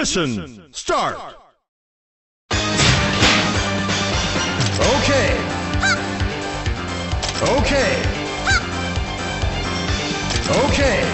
Mission start. Okay. Okay. Okay.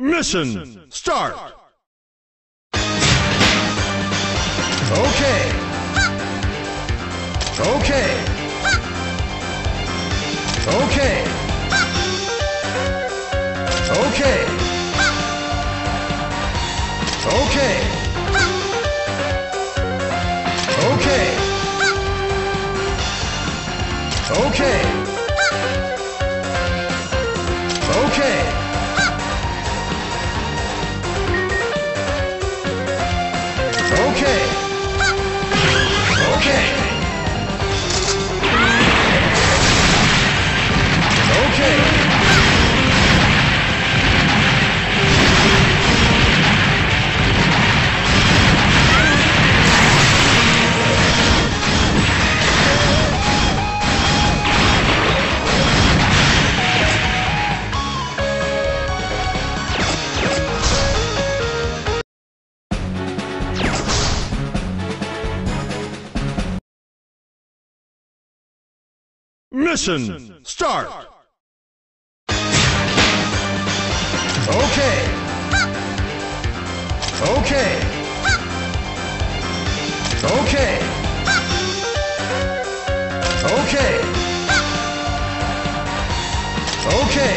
Mission start. Okay. Okay. Okay. Okay. Okay. Okay. Okay. Mission start. Okay. Okay. Okay. Okay. Okay.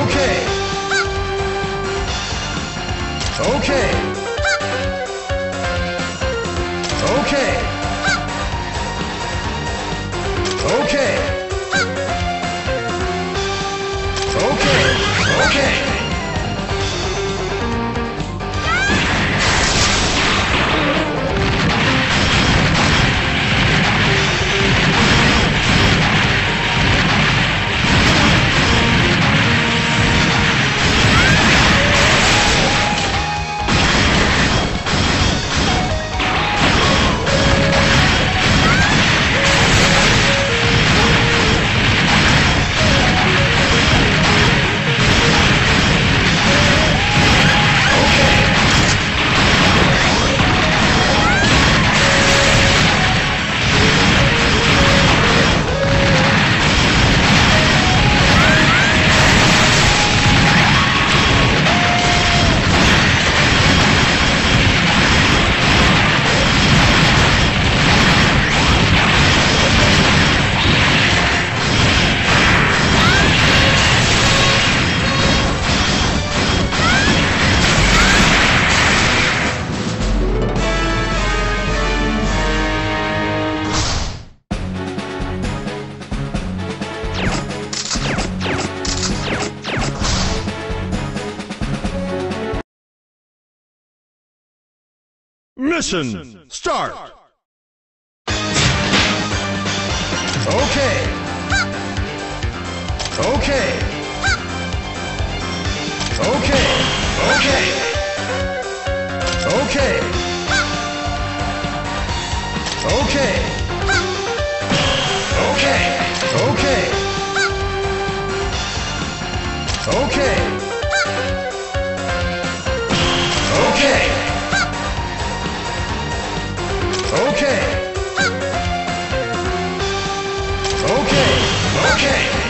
Okay. Okay. Okay. Mission start! Okay. Okay. Okay. Okay. Okay. Okay. Okay. Okay. Okay. Okay.